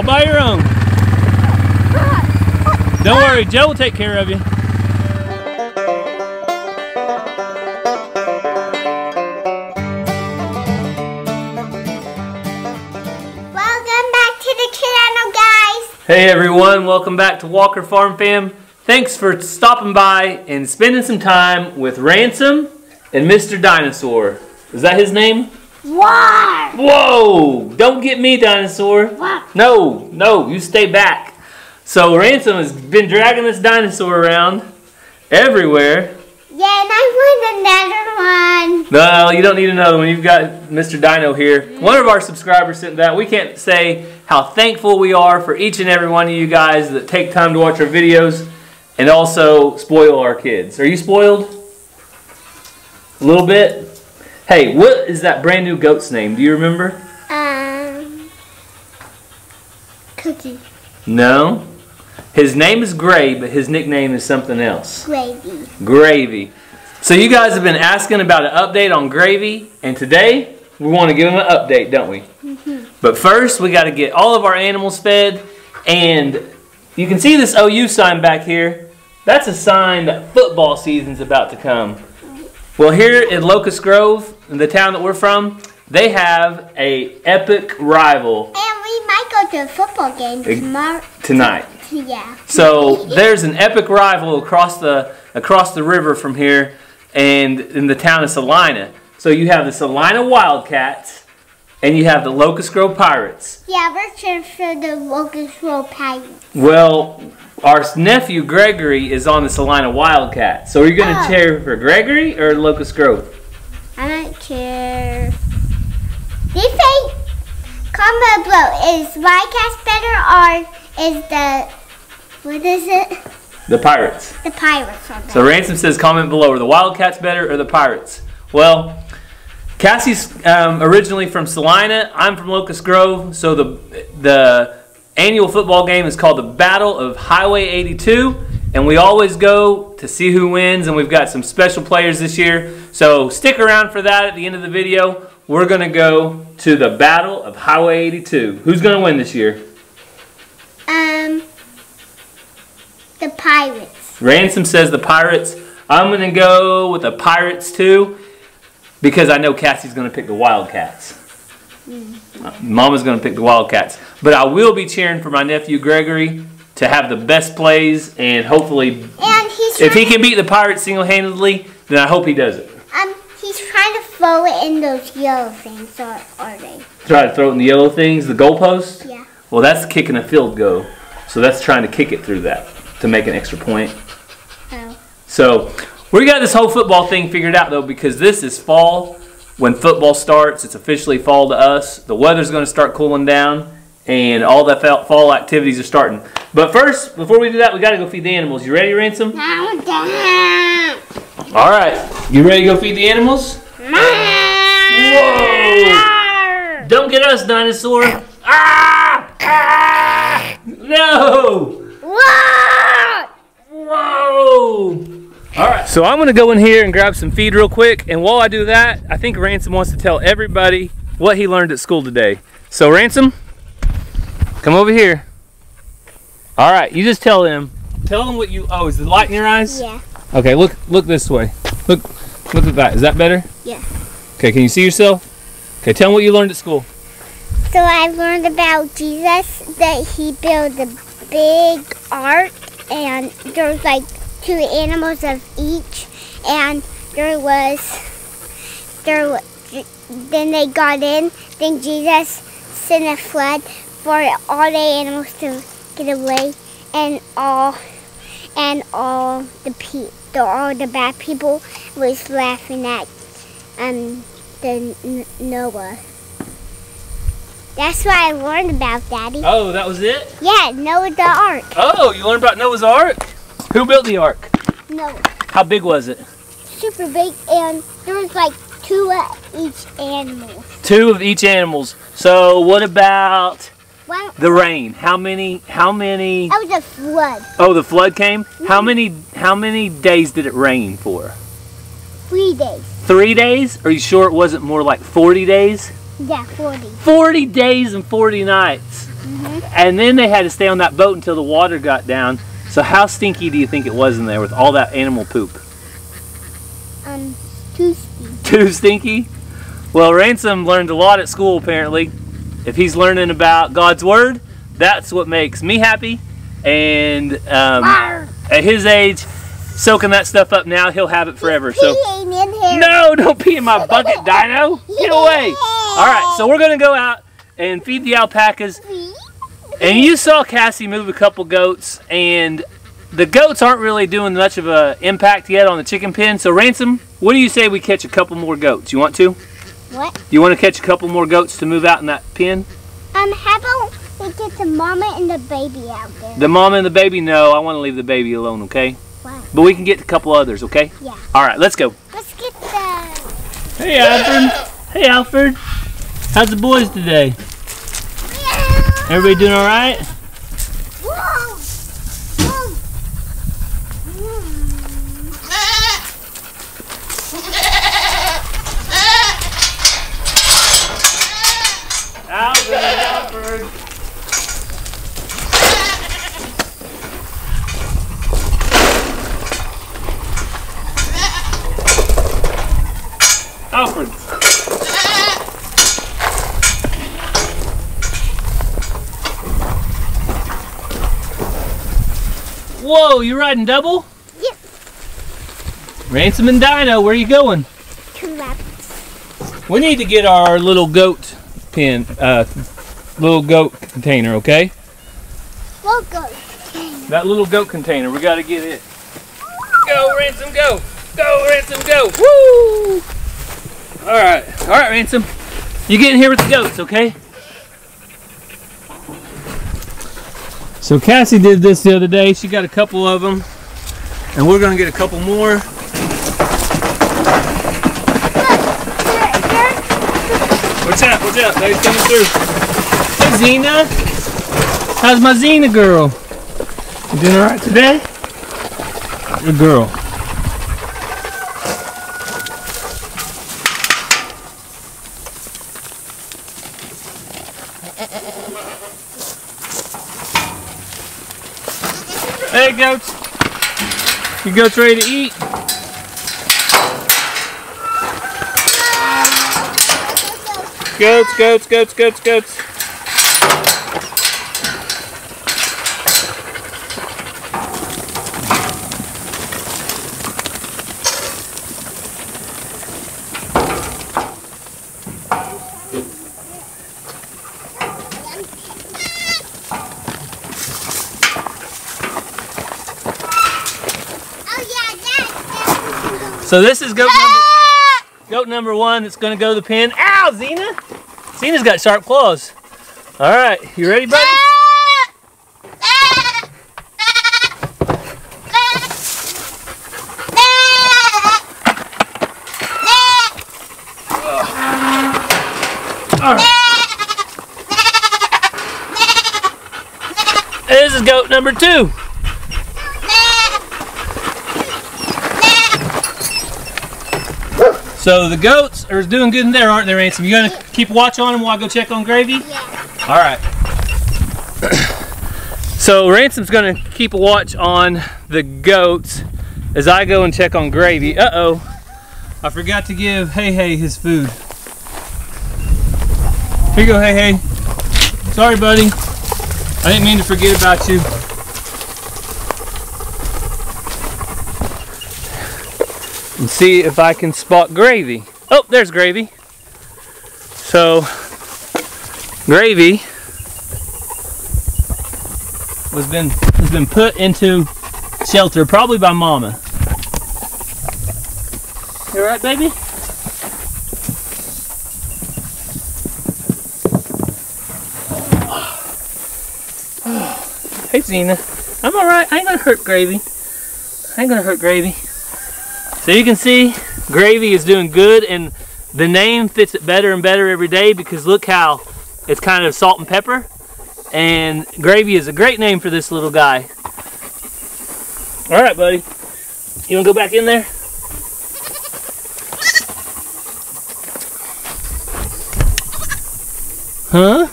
All by your own. Don't worry, Joe will take care of you. Welcome back to the channel, guys. Hey everyone, welcome back to Walker Farm Fam. Thanks for stopping by and spending some time with Ransom and Mr. Dinosaur. Is that his name? War. Whoa! Don't get me, Dinosaur. What? No, no, you stay back. So Ransom has been dragging this dinosaur around everywhere. Yeah, and I want another one. No, you don't need another one. You've got Mr. Dino here. Mm-hmm. One of our subscribers sent that. We can't say how thankful we are for each and every one of you guys that take time to watch our videos and also spoil our kids. Are you spoiled? A little bit? Hey, what is that brand new goat's name? Do you remember? Um, cookie No. His name is Gray, but his nickname is something else. gravy. Gravy. So you guys have been asking about an update on Gravy, and today we want to give him an update, don't we? Mhm. But first, we got to get all of our animals fed, and you can see this OU sign back here. That's a sign that football season's about to come. Well, here in Locust Grove, in the town that we're from, they have a epic rival And we might go to a football game tomorrow. tonight. Yeah. So there's an epic rival across the across the river from here, and in the town of Salina. So you have the Salina Wildcats, and you have the Locust Grove Pirates. Yeah, we're cheering for the Locust Grove Pirates. Well, our nephew Gregory is on the Salina Wildcats. So are you going to Oh. cheer for Gregory or Locust Grove? I don't care. You think, comment below, is Wildcats better or is the, what is it? The Pirates. The Pirates are better? So Ransom says, comment below, are the Wildcats better or the Pirates? Well, Cassie's um, originally from Salina. I'm from Locust Grove. So the the annual football game is called the Battle of Highway 82, and we always go to see who wins. And we've got some special players this year. So stick around for that at the end of the video. We're gonna go to the Battle of Highway 82. Who's gonna win this year? Um, the Pirates. Ransom says the Pirates. I'm going to go with the Pirates too because I know Cassie's going to pick the Wildcats. Uh, Mama's going to pick the Wildcats. But I will be cheering for my nephew Gregory to have the best plays and hopefully, And he's if he can beat the Pirates single handedly, then I hope he does it. um, he's trying to throw it in those yellow things, or are they? Try to throw it in the yellow things, the goalpost. Yeah. Well, that's kicking a field goal. So that's trying to kick it through that to make an extra point. Oh. So we got this whole football thing figured out though because this is fall. When football starts, it's officially fall to us. The weather's going to start cooling down, and all the fall activities are starting. But first, before we do that, we got to go feed the animals. You ready, Ransom? All right. You ready to go feed the animals? Whoa! Don't get us, dinosaur! Ah! Ah! No! Whoa! Whoa! All right. So I'm gonna go in here and grab some feed real quick, and while I do that, I think Ransom wants to tell everybody what he learned at school today. So Ransom, come over here. All right, you just tell them. Tell them what you. Oh, is the light in your eyes? Yeah. Okay, look, look this way. Look, look at that. Is that better? Yeah. Okay, can you see yourself? Okay, tell them what you learned at school. So I learned about Jesus that he built a big ark and there was like two animals of each and there was there then they got in then Jesus sent a flood for all the animals to get away and all and all the pe- the all the bad people was laughing at um the Noah. That's what I learned about, Daddy. Oh, that was it? Yeah, Noah the Ark. Oh, you learned about Noah's Ark? Who built the Ark? No. How big was it? Super big, and there was like two of each animal. Two of each animals. So what about the rain? How many how many that was a flood. Oh, the flood came? How many how many days did it rain for? Three days. 3 days? Are you sure it wasn't more like 40 days? Yeah, 40. 40 days and 40 nights. Mhm. And then they had to stay on that boat until the water got down. So how stinky do you think it was in there with all that animal poop? Um, too stinky. Too stinky? Well, Ransom learned a lot at school apparently. If he's learning about God's Word, that's what makes me happy. And um, at his age, soaking that stuff up now, he'll have it forever. So in here. no, don't pee in my bucket, Dino. Get away. All right, so we're gonna go out and feed the alpacas. And you saw Cassie move a couple goats, and the goats aren't really doing much of a impact yet on the chicken pen. So Ransom, what do you say we catch a couple more goats? You want to? What? You want to catch a couple more goats to move out in that pen? Um, how about we get the mama and the baby out there? The mama and the baby? No, I want to leave the baby alone, okay? Why? But we can get a couple others, okay? Yeah. All right, let's go. Let's get the. Hey, Alfred. Hey, Alfred. How's the boys today? Everybody doing all right? Whoa! Whoa! Riding double? Yep. Ransom and Dino, where are you going? Rabbits. We need to get our little goat pen, uh, little goat container, okay? We'll go. That little goat container, we gotta get it. Go, Ransom, go! Go, Ransom, go! Woo! Alright, alright, Ransom. You get in here with the goats, okay? So Cassie did this the other day. She got a couple of them. And we're gonna get a couple more. What's up? What's up? Baby's coming through. Hey, Zena. How's my Zena girl? You doing all right today? Good girl. Hey, goats. You goats ready to eat? Goats, goats, goats, goats, goats. So this is goat number, ah! goat number one that's going to go to the pen. Ow, Xena! Xena's got sharp claws. All right, you ready, buddy? All right. This is goat number two. So the goats are doing good in there, aren't they, Ransom? You gonna keep watch on them while I go check on Gravy? Yeah. All right. so Ransom's gonna keep a watch on the goats as I go and check on Gravy. Uh-oh. I forgot to give Hey Hey his food. Here you go, Hey Hey. Sorry, buddy. I didn't mean to forget about you. And see if I can spot gravy. Oh, there's gravy. So, gravy was been has been put into shelter, probably by Mama. You alright, baby? Hey, Zena. I'm alright. I ain't gonna hurt Gravy. I ain't gonna hurt Gravy. So you can see Gravy is doing good and the name fits it better and better every day because look how it's kind of salt and pepper. And Gravy is a great name for this little guy. All right, buddy. You want to go back in there? Huh?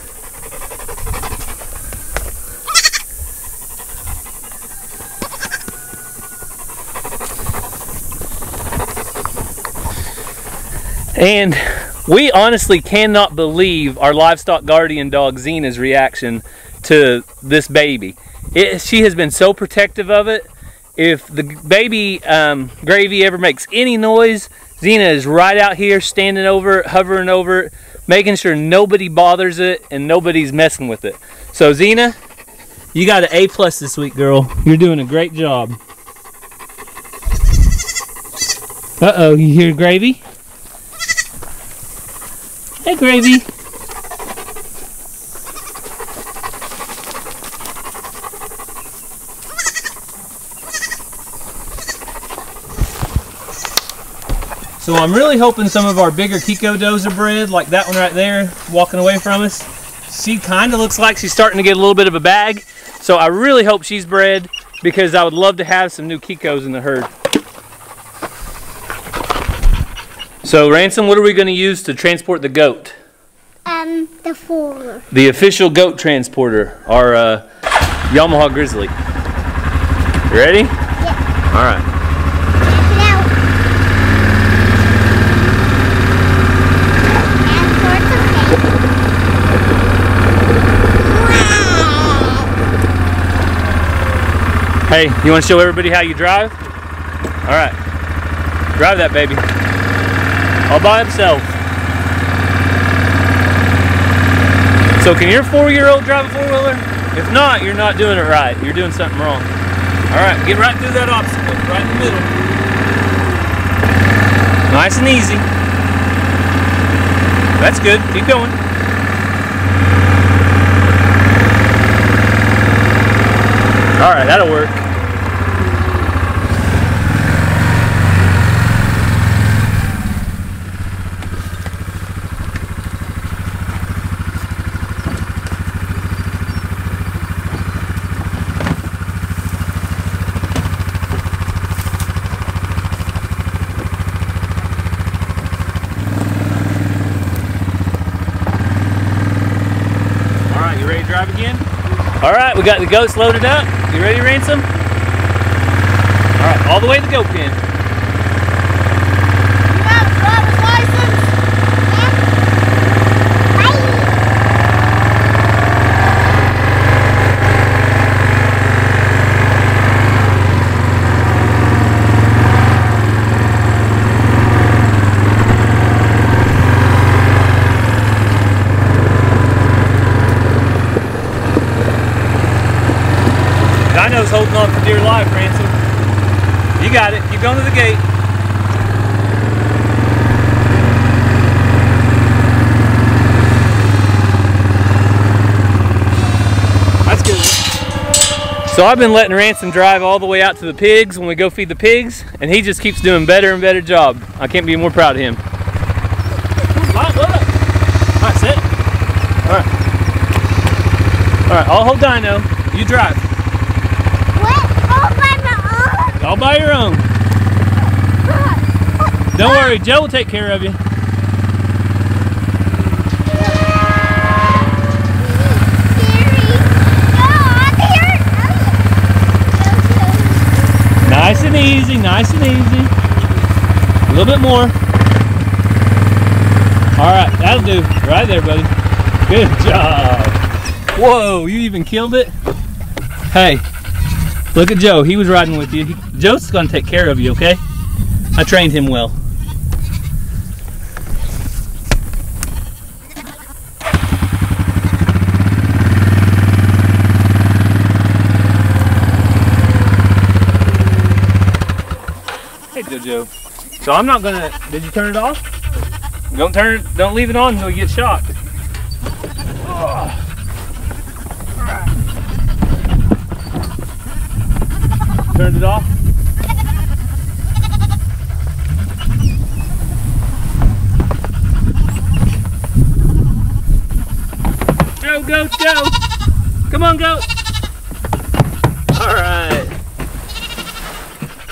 And we honestly cannot believe our livestock guardian dog Zena's reaction to this baby. It, she has been so protective of it. If the baby um, Gravy ever makes any noise, Zena is right out here standing over it, hovering over it, making sure nobody bothers it and nobody's messing with it. So Zena, you got an A plus this week, girl. You're doing a great job. Uh-oh, you hear Gravy? Hey, Gravy. So I'm really hoping some of our bigger Kiko does are bred, like that one right there, walking away from us. She kind of looks like she's starting to get a little bit of a bag. So I really hope she's bred because I would love to have some new Kikos in the herd. So Ransom, what are we going to use to transport the goat? Um, the four. The official goat transporter, our uh, Yamaha Grizzly. You ready? Yeah. All right. Now. And for the Wow. Hey, you want to show everybody how you drive? All right. Drive that baby. All by himself. So can your four-year-old drive a four-wheeler? If not, you're not doing it right. You're doing something wrong. All right, get right through that obstacle, right in the middle. Nice and easy. That's good. Keep going. All right, that'll work. You ready to drive again? All right, we got the goats loaded up. You ready, Ransom? All right, all the way to the goat pen. You have a driver's license? Yeah. Bye. Dino's holding for dear life, Ransom. You got it. Keep going to the gate. That's good. So I've been letting Ransom drive all the way out to the pigs when we go feed the pigs, and he just keeps doing better and better job. I can't be more proud of him. All right. All right. All right, I'll hold Dino. You drive. What? All by my own? All by your own. Don't worry, Joe will take care of you. Nice and easy, nice and easy. A little bit more. All right, that'll do. Right there, buddy. Good job. Whoa, you even killed it? Hey, look at Joe. He was riding with you. He, Joe's gonna take care of you, okay? I trained him well. Hey Jojo. So I'm not gonna did you turn it off? Don't turn don't leave it on until you get shocked. Oh. Ah. Turned it off? Go, go, go! Come on, go! Alright.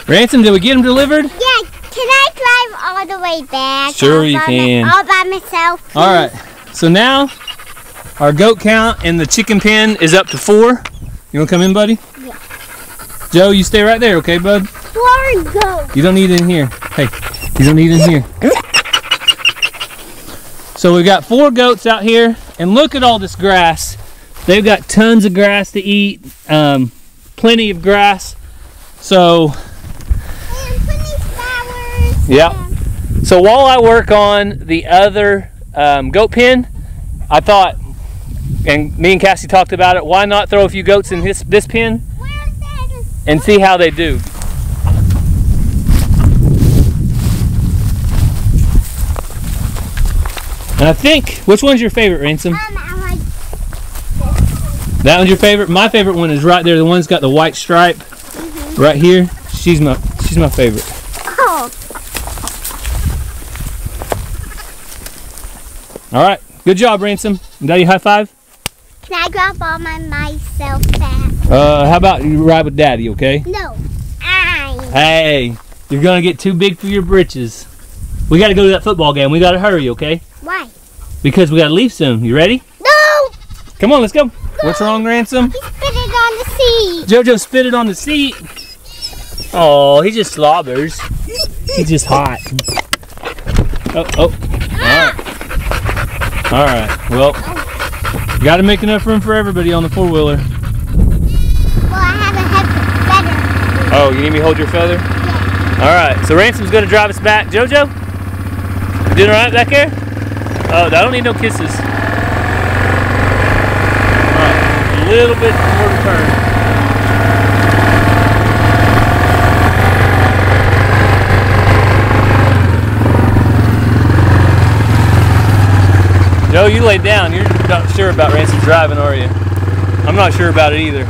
Ransom, did we get him delivered? Yeah, can I drive all the way back? Sure all you by can. all by myself. please? Alright. So now our goat count in the chicken pen is up to four. You wanna come in, buddy? Yeah. Joe, you stay right there, okay, bud? Four goats. You don't need it in here. Hey, you don't need it in here. So we've got four goats out here, and look at all this grass. They've got tons of grass to eat, um, plenty of grass. So, And plenty flowers. Yep. and- so while I work on the other um, goat pen, I thought, and me and Cassie talked about it. Why not throw a few goats in this this pen? And see how they do? And I think, which one's your favorite, Ransom? Um, I like That one's your favorite. My favorite one is right there. The one's got the white stripe right here. She's my she's my favorite. oh, All right, good job, Ransom. Daddy, high five. Can I grab all my myself back? Uh, how about you ride with Daddy? Okay. No. I. Hey, you're gonna get too big for your britches. We got to go to that football game. We got to hurry, okay? Why? Because we got to leave soon. You ready? No! Come on, let's go. What's wrong, Ransom? He spit it on the seat. Jojo spit it on the seat. Oh, he just slobbers. He's just hot. Oh, oh. All right. All right. Well, got to make enough room for everybody on the four wheeler. Well, I have a head better. Oh, you need me to hold your feather? All right. So Ransom's going to drive us back. Jojo, you doing all right back there? Oh, I don't need no kisses. All right. A little bit more to turn. Joe, you laid down. You're not sure about Ransom's driving, are you? I'm not sure about it either.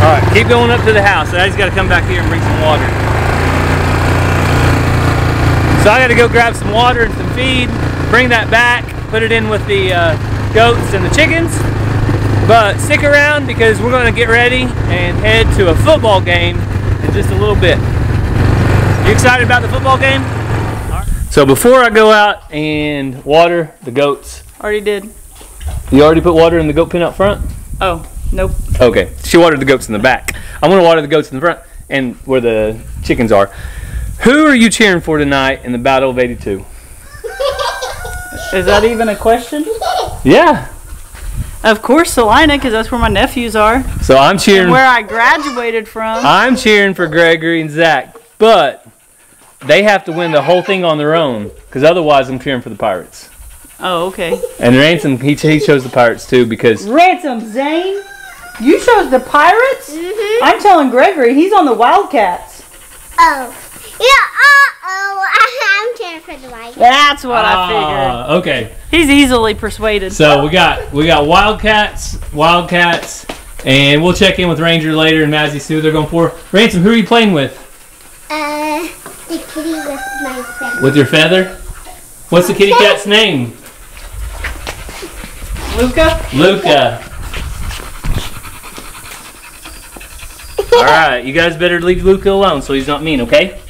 All right, keep going up to the house. I just got to come back here and bring some water. So I got to go grab some water and some feed, bring that back, put it in with the uh, goats and the chickens. But stick around because we're going to get ready and head to a football game in just a little bit. You excited about the football game? So before I go out and water the goats, Already did. you already put water in the goat pen out front? Oh, nope. Okay, she watered the goats in the back. I'm gonna water the goats in the front and where the chickens are. Who are you cheering for tonight in the Battle of '82? Is that even a question? Yeah. Of course, Salina, because that's where my nephews are. So I'm cheering. And where I graduated from. I'm cheering for Gregory and Zach, but they have to win the whole thing on their own, because otherwise I'm cheering for the Pirates. Oh, okay. And Ransom, he, he chose the Pirates too because Ransom Zane, you chose the Pirates? Mm-hmm. I'm telling Gregory, he's on the Wildcats. Oh. Yeah, uh-oh. I'm cheering for the White. That's what I figured. Ah, okay. He's easily persuaded. So we got we got Wildcats, Wildcats, and we'll check in with Ranger later and Mazzy see who they're going for. Ransom, who are you playing with? The kitty with my friend. With your feather? What's the kitty cat's name? Luca? Luca. All right, you guys better leave Luca alone so he's not mean, okay?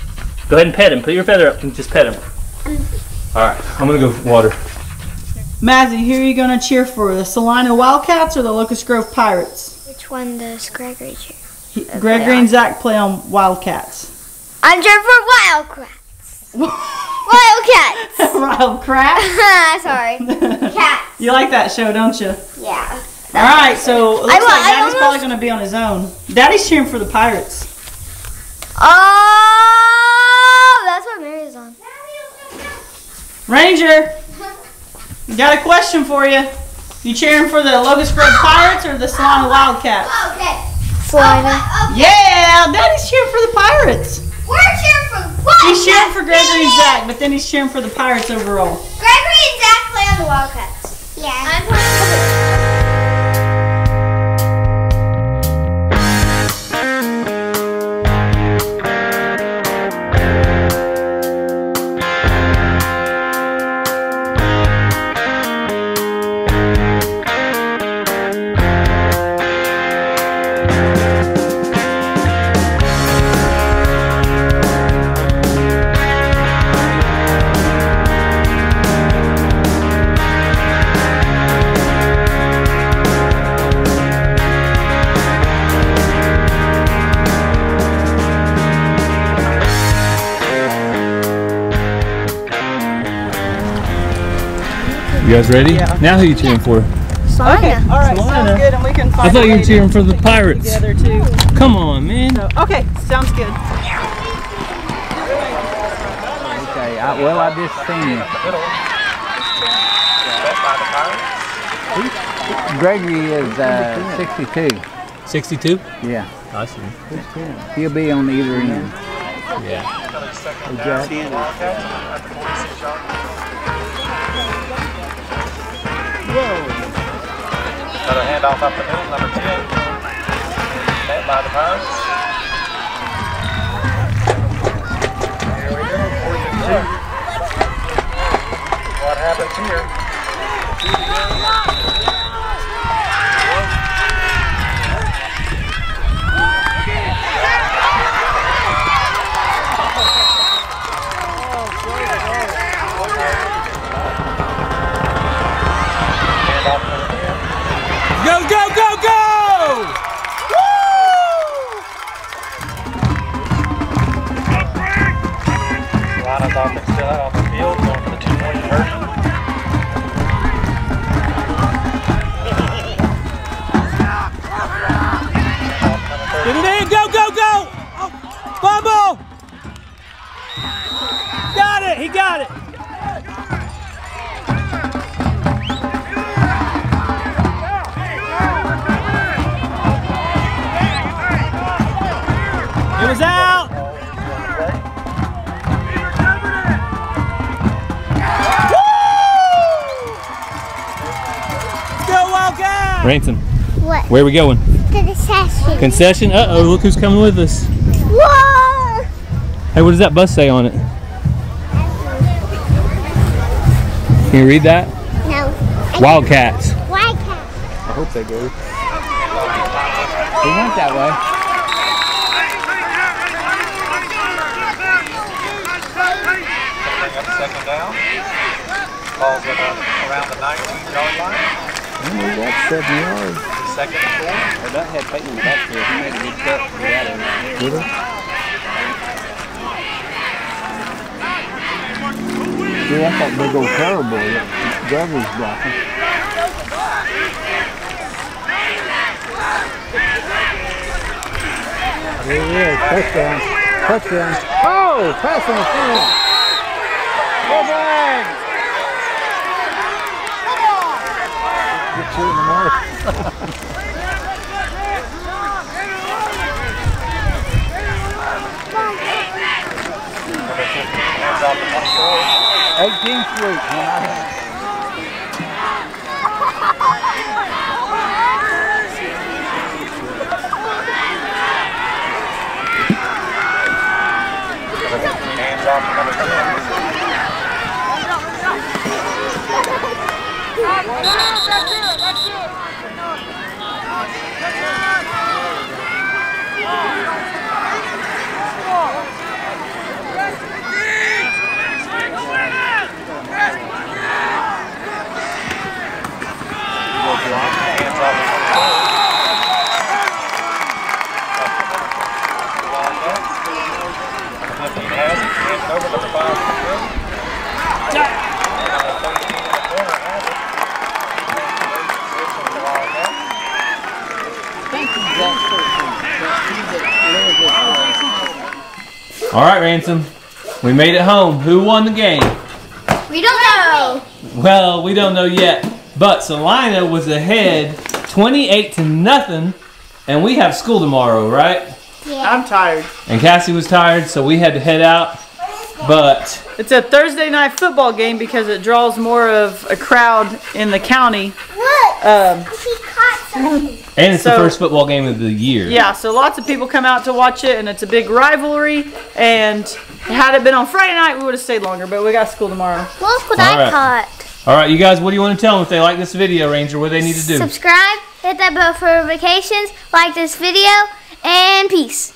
Go ahead and pet him. Put your feather up and just pet him. All right, I'm gonna go water. Mazzy, who are you going to cheer for? The Salina Wildcats or the Locust Grove Pirates? Which one does Gregory cheer? He- Gregory and Zach play on Wildcats. I'm cheering for Wildcats. Wildcats. Wildcats? Uh-huh, sorry. Cats. You like that show, don't you? Yeah. All right, so it looks I like I Daddy's almost- probably going to be on his own. Daddy's cheering for the Pirates. Oh, that's what Mary's on. Ranger, got a question for you. You cheering for the Locust Grove Pirates or the Salina Wildcats? Okay. Florida. Yeah, Daddy's cheering for the Pirates. We're cheering for Wildcats. He's cheering for Gregory and Zach, but then he's cheering for the Pirates overall. Gregory and Zach play on the Wildcats. Yeah. You guys ready? Yeah. Now who you cheering for? Okay. All right. Salina. Sounds good, and we can. I thought you were cheering for the Pirates. Together too. Come on, man. So, okay. Sounds good. Okay, I, well, I just seen you. Gregory is uh, 62. 62? Yeah, I see. he'll be on either end. Yeah. Another handoff up the middle, number 10. Met by the Pirates. Here we go, fourth. What happens here? Ransom, What? where are we going? To the session. Concession? Uh oh, look who's coming with us. Whoa! Hey, what does that bus say on it? Can you read that? No. Wildcats. Wildcats. I hope they go. He went that way. Bring up second down. Ball's at, around the 19-yard line. Ooh, that's seven yards. Second and four. Well, that had Peyton in the backfield. He made a good cut to get out of it. Did he? That's that big old terrible that Gregory's blocking. There he is. Touchdown. Touchdown. Oh, pass interference. Go back. Get you in the mouth. Hands off 18 sweet. when I had- Hands off the number 10. Hands off the 24. Fifteen has it, hands it over to the five. And the thirteen in the corner has it. Six on the Wildcat. All right, Ransom. We made it home. Who won the game? We don't know. Well, we don't know yet. But Salina was ahead 28 to nothing. And we have school tomorrow, right? Yeah. I'm tired. And Cassie was tired, so we had to head out. But It's a Thursday night football game because it draws more of a crowd in the county. Look. Um, He caught something. and it's the first football game of the year. yeah, so lots of people come out to watch it, and it's a big rivalry. And had it been on Friday night, we would have stayed longer, but we got school tomorrow. Look what All I right. caught. All right, you guys, what do you want to tell them if they like this video, Ranger? What do they need to do? Subscribe, hit that bell for notifications, like this video, and peace.